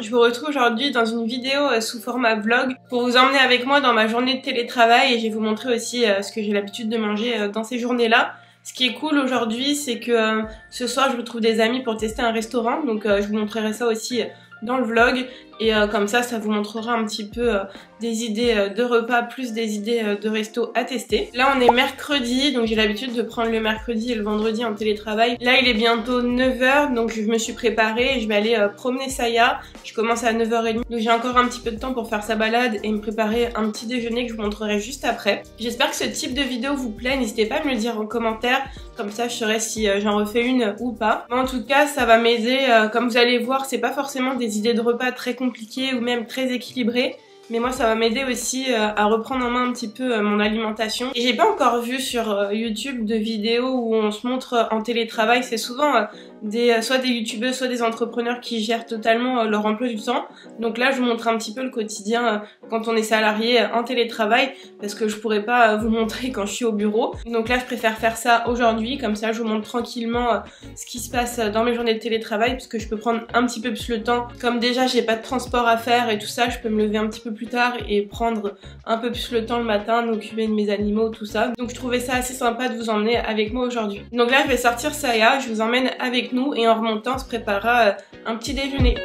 Je vous retrouve aujourd'hui dans une vidéo euh, sous format vlog pour vous emmener avec moi dans ma journée de télétravail et je vais vous montrer aussi euh, ce que j'ai l'habitude de manger euh, dans ces journées-là. Ce qui est cool aujourd'hui, c'est que ce soir, je retrouve des amis pour tester un restaurant, donc je vous montrerai ça aussi dans le vlog et euh, comme ça ça vous montrera un petit peu euh, des idées euh, de repas plus des idées de resto à tester. Là on est mercredi donc j'ai l'habitude de prendre le mercredi et le vendredi en télétravail. Là il est bientôt 9h donc je me suis préparée et je vais aller promener Saya. Je commence à 9h30 donc j'ai encore un petit peu de temps pour faire sa balade et me préparer un petit déjeuner que je vous montrerai juste après. J'espère que ce type de vidéo vous plaît, n'hésitez pas à me le dire en commentaire comme ça je saurai si j'en refais une ou pas. Mais en tout cas ça va m'aider, comme vous allez voir c'est pas forcément des idées de repas très compliquées ou même très équilibrées mais moi ça va m'aider aussi euh, à reprendre en main un petit peu euh, mon alimentation. Et j'ai pas encore vu sur euh, YouTube de vidéos où on se montre en télétravail, c'est souvent des soit des youtubeurs, soit des entrepreneurs qui gèrent totalement leur emploi du temps. Donc là je vous montre un petit peu le quotidien quand on est salarié en télétravail parce que je pourrais pas vous montrer quand je suis au bureau. Donc là je préfère faire ça aujourd'hui, comme ça je vous montre tranquillement ce qui se passe dans mes journées de télétravail parce que je peux prendre un petit peu plus le temps. Comme déjà j'ai pas de transport à faire et tout ça, je peux me lever un petit peu plus tard et prendre un peu plus le temps le matin, m'occuper de mes animaux, tout ça. Donc je trouvais ça assez sympa de vous emmener avec moi aujourd'hui. Donc là je vais sortir Saya, je vous emmène avec et en remontant on se préparera euh, un petit déjeuner.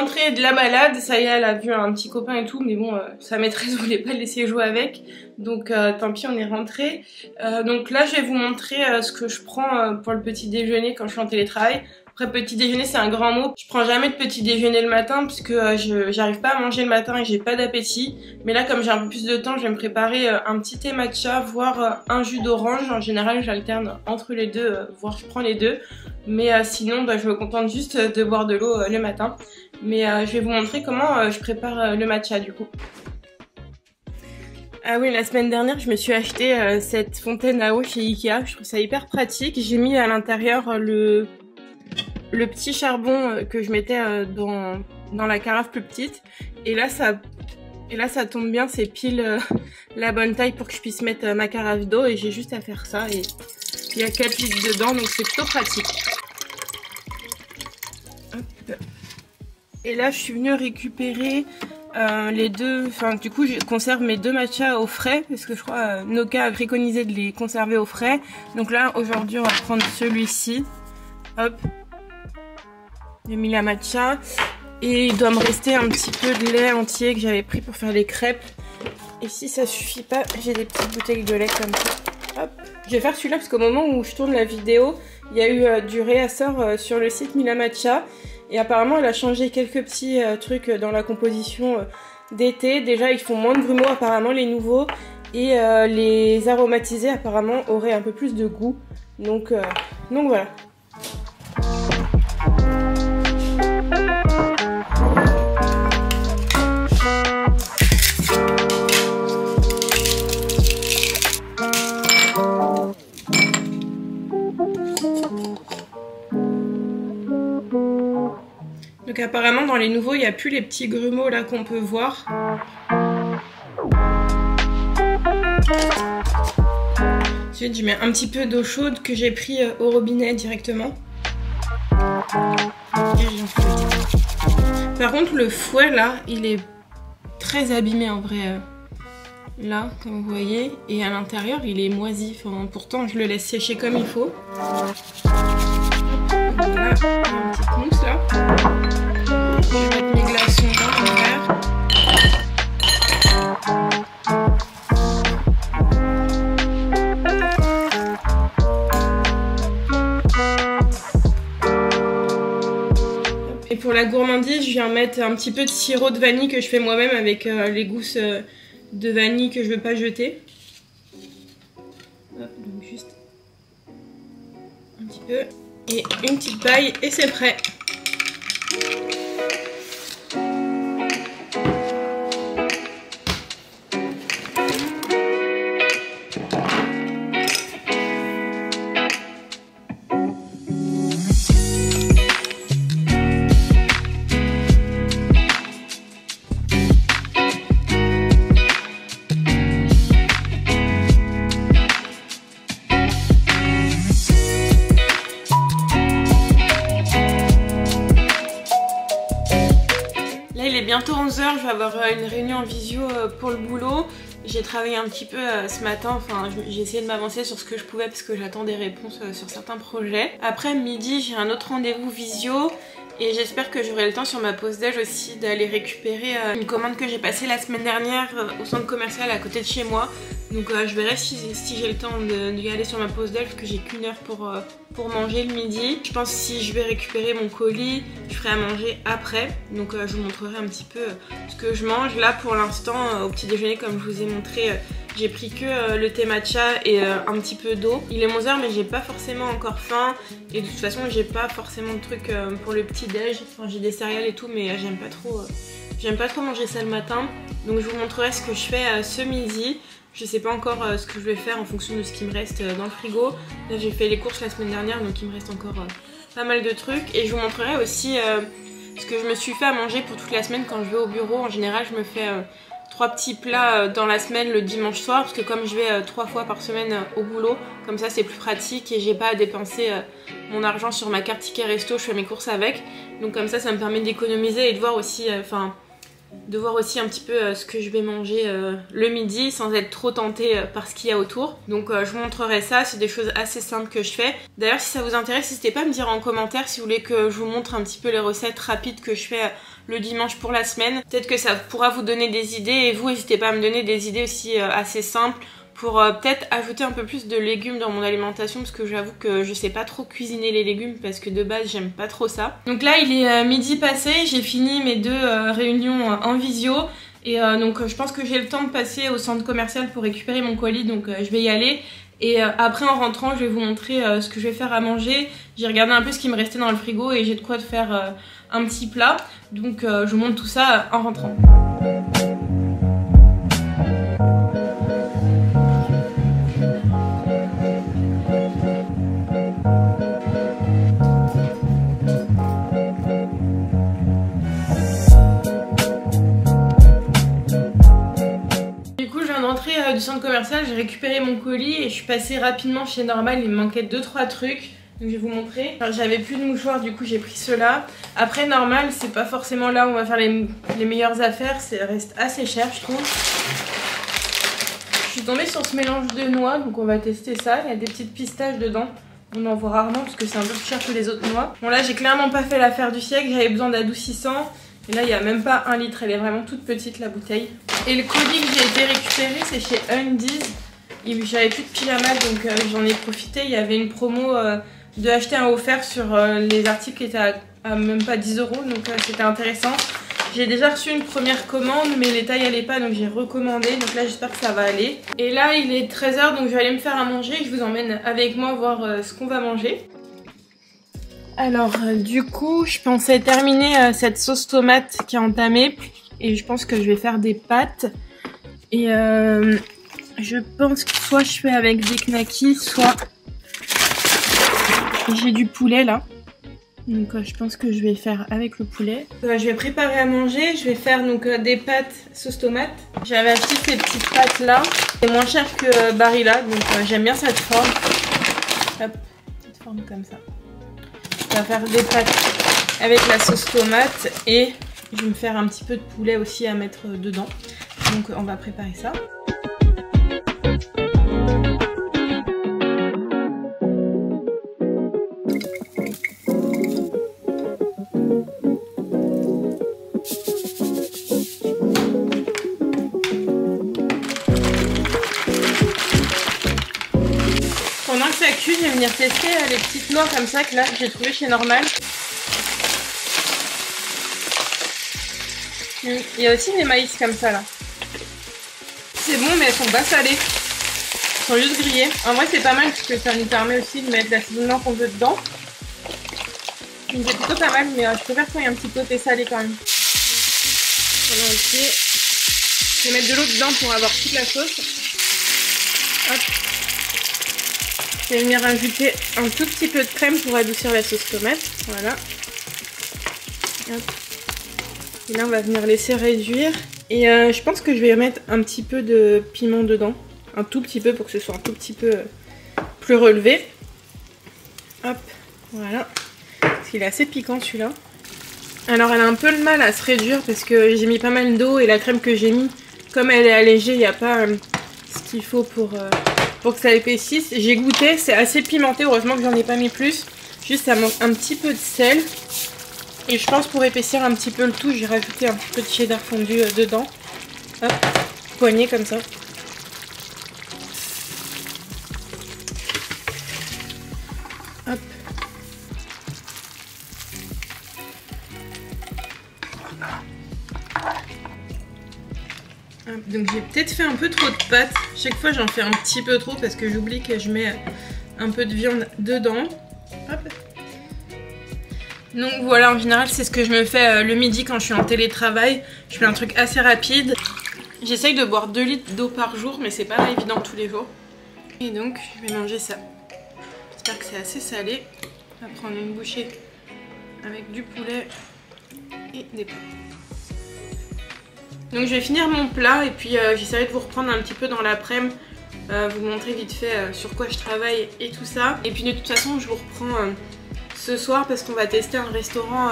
Rentrer de la balade, ça y est, elle a vu un petit copain et tout, mais bon, euh, sa maîtresse voulait pas le laisser jouer avec, donc euh, tant pis, on est rentré. Euh, donc là, je vais vous montrer ce que je prends pour le petit déjeuner quand je suis en télétravail. Après, petit déjeuner, c'est un grand mot. Je prends jamais de petit déjeuner le matin parce que je j'arrive pas à manger le matin et j'ai pas d'appétit. Mais là, comme j'ai un peu plus de temps, je vais me préparer un petit thé matcha, voire un jus d'orange. En général, j'alterne entre les deux, voire je prends les deux. Mais sinon, bah, je me contente juste de boire de l'eau le matin. Mais euh, je vais vous montrer comment euh, je prépare euh, le matcha du coup. Ah oui, la semaine dernière, je me suis acheté cette fontaine à eau chez Ikea. Je trouve ça hyper pratique. J'ai mis à l'intérieur le, le petit charbon que je mettais dans, dans la carafe plus petite. Et là, ça, et là, ça tombe bien. C'est pile la bonne taille pour que je puisse mettre ma carafe d'eau. Et j'ai juste à faire ça. Et il y a 4 litres dedans, donc c'est plutôt pratique. Hop. Et là, je suis venue récupérer euh, les deux... Enfin, du coup, je conserve mes deux matchas au frais, parce que je crois euh, Noka a préconisé de les conserver au frais. Donc là, aujourd'hui, on va prendre celui-ci. Hop. J'ai mis la matcha. Et il doit me rester un petit peu de lait entier que j'avais pris pour faire les crêpes. Et si ça suffit pas, j'ai des petites bouteilles de lait comme ça. Hop. Je vais faire celui-là parce qu'au moment où je tourne la vidéo, il y a eu euh, du réassort sur le site Mila Matcha. Et apparemment, elle a changé quelques petits euh, trucs dans la composition euh, d'été. Déjà, ils font moins de grumeaux apparemment, les nouveaux. Et euh, les aromatisés, apparemment, auraient un peu plus de goût. Donc, donc voilà. Apparemment dans les nouveaux, il n'y a plus les petits grumeaux là qu'on peut voir. Ensuite, je mets un petit peu d'eau chaude que j'ai pris euh, au robinet directement. Par contre, le fouet là, il est très abîmé en vrai. Euh, là, comme vous voyez. Et à l'intérieur, il est moisi. pourtant, je le laisse sécher comme il faut. Une petite mousse là. Mes glaçons. Et pour la gourmandise, je viens mettre un petit peu de sirop de vanille que je fais moi-même avec euh, les gousses euh, de vanille que je veux pas jeter. Hop, donc juste un petit peu. Et une petite paille et c'est prêt. Avoir une réunion en visio pour le boulot. J'ai travaillé un petit peu ce matin, enfin j'ai essayé de m'avancer sur ce que je pouvais parce que j'attends des réponses sur certains projets. Après midi j'ai un autre rendez-vous visio et j'espère que j'aurai le temps sur ma pause déj aussi d'aller récupérer euh, une commande que j'ai passée la semaine dernière euh, au centre commercial à côté de chez moi. Donc euh, je verrai si, j'ai le temps d'y aller sur ma pause déj parce que j'ai qu'une heure pour, pour manger le midi. Je pense si je vais récupérer mon colis, je ferai à manger après. Donc je vous montrerai un petit peu ce que je mange. Là pour l'instant au petit déjeuner comme je vous ai montré j'ai pris que euh, le thé matcha et euh, un petit peu d'eau. Il est 11h mais j'ai pas forcément encore faim. Et de toute façon j'ai pas forcément de trucs euh, pour le petit déj. Enfin j'ai des céréales et tout mais j'aime pas trop... J'aime pas trop manger ça le matin. Donc je vous montrerai ce que je fais ce midi. Je sais pas encore ce que je vais faire en fonction de ce qui me reste dans le frigo. Là j'ai fait les courses la semaine dernière donc il me reste encore pas mal de trucs. Et je vous montrerai aussi ce que je me suis fait à manger pour toute la semaine quand je vais au bureau. En général je me fais trois petits plats euh, dans la semaine le dimanche soir parce que comme je vais euh, trois fois par semaine euh, au boulot, comme ça c'est plus pratique et j'ai pas à dépenser mon argent sur ma carte ticket resto, je fais mes courses avec. Donc comme ça ça me permet d'économiser et de voir aussi, enfin de voir aussi un petit peu ce que je vais manger le midi sans être trop tentée par ce qu'il y a autour. Donc je vous montrerai ça, c'est des choses assez simples que je fais. D'ailleurs si ça vous intéresse, n'hésitez pas à me dire en commentaire si vous voulez que je vous montre un petit peu les recettes rapides que je fais le dimanche pour la semaine. Peut-être que ça pourra vous donner des idées et vous n'hésitez pas à me donner des idées aussi euh, assez simples pour euh, peut-être ajouter un peu plus de légumes dans mon alimentation parce que j'avoue que je sais pas trop cuisiner les légumes parce que de base j'aime pas trop ça. Donc là il est euh, midi passé, j'ai fini mes deux réunions en visio et donc je pense que j'ai le temps de passer au centre commercial pour récupérer mon colis donc je vais y aller et après en rentrant je vais vous montrer ce que je vais faire à manger. J'ai regardé un peu ce qui me restait dans le frigo et j'ai de quoi de faire un petit plat. Donc euh, je vous montre tout ça en rentrant. Centre commercial, j'ai récupéré mon colis et je suis passée rapidement chez Normal, il me manquait 2-3 trucs. Donc je vais vous montrer. J'avais plus de mouchoirs, du coup j'ai pris ceux-là. Après normal, c'est pas forcément là où on va faire les, meilleures affaires, ça reste assez cher je trouve. Je suis tombée sur ce mélange de noix, donc on va tester ça. Il y a des petites pistaches dedans. On en voit rarement parce que c'est un peu plus cher que les autres noix. Bon là j'ai clairement pas fait l'affaire du siècle, j'avais besoin d'adoucissant. Et là il n'y a même pas un litre, elle est vraiment toute petite la bouteille. Et le colis que j'ai été récupéré c'est chez Undies. J'avais plus de pyjama donc euh, j'en ai profité, il y avait une promo... Euh, de acheter un offert sur euh, les articles qui étaient à, même pas 10 euros, donc c'était intéressant. J'ai déjà reçu une première commande, mais les tailles allaient pas, donc j'ai recommandé. Donc là, j'espère que ça va aller. Et là, il est 13h, donc je vais aller me faire à manger. Je vous emmène avec moi voir ce qu'on va manger. Alors, du coup, je pensais terminer cette sauce tomate qui est entamée. Et je pense que je vais faire des pâtes. Et je pense que soit je fais avec des knackis, soit j'ai du poulet là. Donc euh, je pense que je vais faire avec le poulet. Euh, je vais préparer à manger. Je vais faire donc euh, des pâtes sauce tomate. J'avais acheté ces petites pâtes là. C'est moins cher que Barilla. Donc j'aime bien cette forme. Hop, forme comme ça. Je vais faire des pâtes avec la sauce tomate. Et je vais me faire un petit peu de poulet aussi à mettre dedans. Donc on va préparer ça. Je vais venir tester euh, les petites noix comme ça que là j'ai trouvé chez Normal. Il y a aussi des maïs comme ça là. C'est bon mais elles sont pas salées. Elles sont juste grillées. En vrai c'est pas mal parce que ça nous permet aussi de mettre l'assaisonnement qu'on veut dedans. C'est plutôt pas mal mais euh, je préfère quand il y a un petit côté salé quand même. Je vais mettre de l'eau dedans pour avoir toute la sauce. Je vais venir ajouter un tout petit peu de crème pour adoucir la sauce tomate. Voilà. Et là, on va venir laisser réduire. Et euh, je pense que je vais mettre un petit peu de piment dedans. Un tout petit peu pour que ce soit un tout petit peu plus relevé. Hop, voilà. Parce qu'il est assez piquant celui-là. Alors elle a un peu le mal à se réduire parce que j'ai mis pas mal d'eau et la crème que j'ai mis, comme elle est allégée, il n'y a pas euh, ce qu'il faut pour, euh, pour que ça épaississe. J'ai goûté, c'est assez pimenté, heureusement que j'en ai pas mis plus. Juste ça manque un petit peu de sel. Et je pense pour épaissir un petit peu le tout, j'ai rajouté un petit peu de cheddar fondu euh, dedans. Hop, poignée comme ça. Donc j'ai peut-être fait un peu trop de pâtes. Chaque fois j'en fais un petit peu trop parce que j'oublie que je mets un peu de viande dedans. Hop. Donc voilà, en général c'est ce que je me fais euh, le midi quand je suis en télétravail. Je fais un truc assez rapide. J'essaye de boire 2 litres d'eau par jour mais c'est pas évident tous les jours. Et donc je vais manger ça. J'espère que c'est assez salé. On va prendre une bouchée avec du poulet et des pâtes. Donc je vais finir mon plat et puis euh, j'essaierai de vous reprendre un petit peu dans l'après-midi, euh, vous montrer vite fait euh, sur quoi je travaille et tout ça. Et puis de toute façon je vous reprends ce soir parce qu'on va tester un restaurant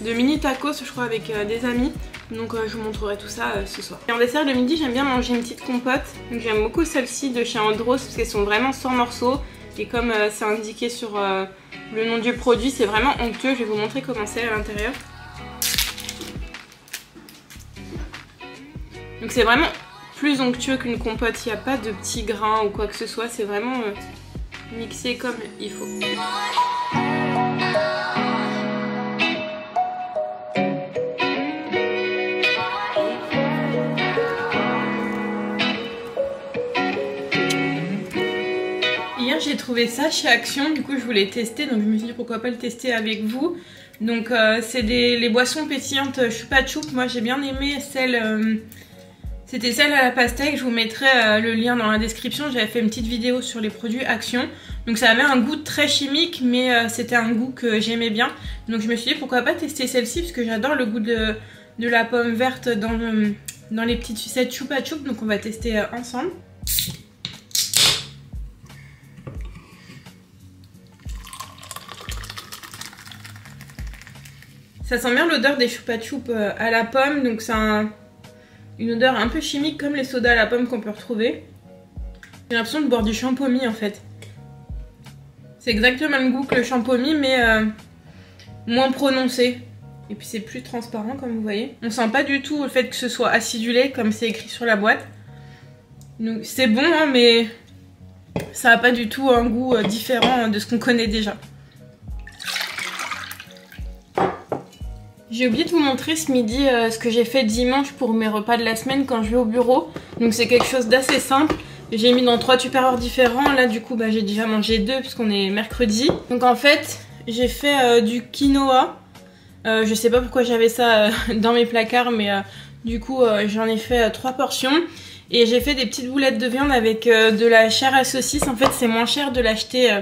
de mini tacos je crois avec des amis. Donc je vous montrerai tout ça ce soir. Et en dessert de midi j'aime bien manger une petite compote. Donc j'aime beaucoup celle-ci de chez Andros parce qu'elles sont vraiment sans morceaux. Et comme c'est indiqué sur le nom du produit, c'est vraiment onctueux. Je vais vous montrer comment c'est à l'intérieur. Donc c'est vraiment plus onctueux qu'une compote, il n'y a pas de petits grains ou quoi que ce soit, c'est vraiment euh, mixé comme il faut. Hier j'ai trouvé ça chez Action, du coup je voulais tester, donc je me suis dit pourquoi pas le tester avec vous. Donc euh, c'est les boissons pétillantes Chupa Chup, moi j'ai bien aimé celle... Euh, c'était celle à la pastèque, je vous mettrai euh, le lien dans la description. J'avais fait une petite vidéo sur les produits Action. Donc ça avait un goût très chimique, mais euh, c'était un goût que j'aimais bien. Donc je me suis dit pourquoi pas tester celle-ci, parce que j'adore le goût de, la pomme verte dans, dans les petites sucettes choupa choup. Donc on va tester euh, ensemble. Ça sent bien l'odeur des choupa choup à la pomme, donc c'est un une odeur un peu chimique comme les sodas à la pomme qu'on peut retrouver. J'ai l'impression de boire du champomis en fait. C'est exactement le goût que le champomis mais euh, moins prononcé. Et puis c'est plus transparent comme vous voyez. On sent pas du tout le fait que ce soit acidulé comme c'est écrit sur la boîte. C'est bon hein, mais ça n'a pas du tout un goût euh, différent de ce qu'on connaît déjà. J'ai oublié de vous montrer ce midi euh, ce que j'ai fait dimanche pour mes repas de la semaine quand je vais au bureau. Donc c'est quelque chose d'assez simple. J'ai mis dans trois tupperwares différents. Là du coup bah, j'ai déjà mangé deux puisqu'on est mercredi. Donc en fait j'ai fait euh, du quinoa. Euh, je sais pas pourquoi j'avais ça dans mes placards mais du coup j'en ai fait trois portions. Et j'ai fait des petites boulettes de viande avec de la chair à saucisse. En fait c'est moins cher de l'acheter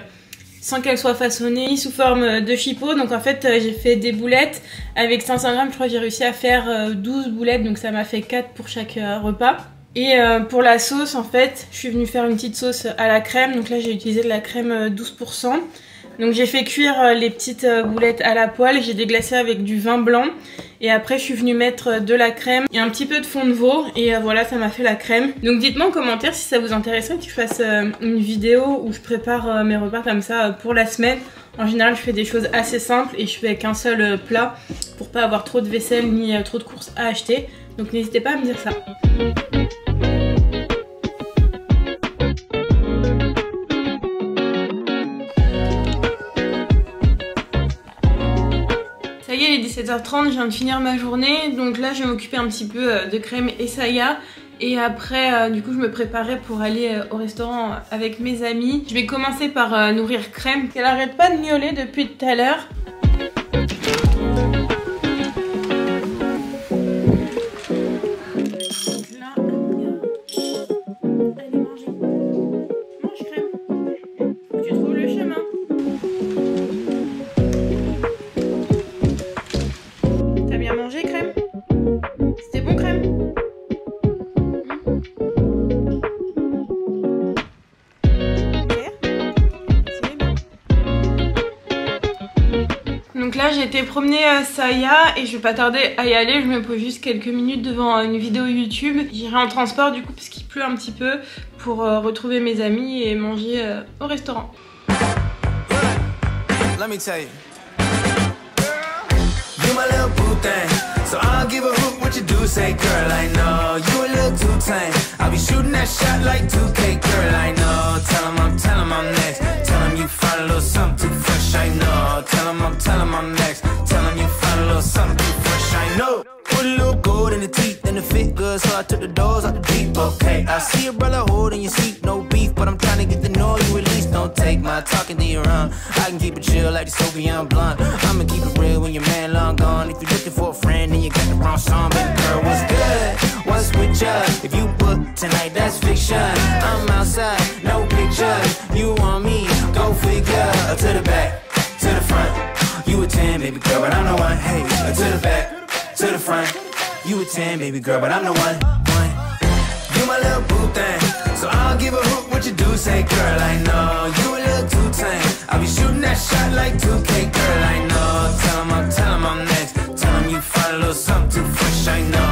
sans qu'elle soit façonnée sous forme de chipot. Donc en fait euh, j'ai fait des boulettes avec 500 grammes. Je crois que j'ai réussi à faire 12 euh, boulettes donc ça m'a fait 4 pour chaque euh, repas. Et pour la sauce en fait je suis venue faire une petite sauce à la crème. Donc là j'ai utilisé de la crème 12%. Donc j'ai fait cuire euh, les petites euh, boulettes à la poêle, j'ai déglacé avec du vin blanc et après je suis venue mettre euh, de la crème et un petit peu de fond de veau et voilà ça m'a fait la crème. Donc dites-moi en commentaire si ça vous intéresserait que je fasse une vidéo où je prépare mes repas comme ça pour la semaine. En général je fais des choses assez simples et je fais qu'un seul plat pour pas avoir trop de vaisselle ni trop de courses à acheter. Donc n'hésitez pas à me dire ça. Il est 17h30, je viens de finir ma journée. Donc là, je vais m'occuper un petit peu euh, de crème et saya. Et après, euh, du coup, je me préparais pour aller euh, au restaurant avec mes amis. Je vais commencer par nourrir crème. Elle arrête pas de miauler depuis tout à l'heure. Été promener à Saya et je vais pas tarder à y aller, je me pose juste quelques minutes devant une vidéo YouTube. J'irai en transport du coup parce qu'il pleut un petit peu pour euh, retrouver mes amis et manger euh, au restaurant. So I'll give a hoot what you do say, girl. I know you a little too tame. I'll be shooting that shot like 2K, girl. I know. Tell him I'm, tell him I'm next. Tell him you find a little something too fresh. I know. Tell him I'm, tell him I'm next. Tell him you find a little something too fresh. I know. Put a little gold in the teeth and the fit good, so I took the doors out the deep. Okay, I see a brother holding your seat, no beef, but I'm trying to get the noise you release. Don't take my talking to your own. I can keep it chill like the Soviet blunt. I'ma keep it real when your man long gone. If you're looking for a friend, then you got the wrong song. Baby girl, what's good? What's with ya? If you book tonight, that's fiction. I'm outside, no pictures. You want me? Go figure. To the back, to the front. You a 10, baby girl, but I'm the one. Hey, to the back to the front. You a 10, baby girl, but I'm the one. one. You my little boo thing. So I'll give a hoot what you do say, girl. I know you a little too tame. I'll be shooting that shot like 2K little something fresh, I know.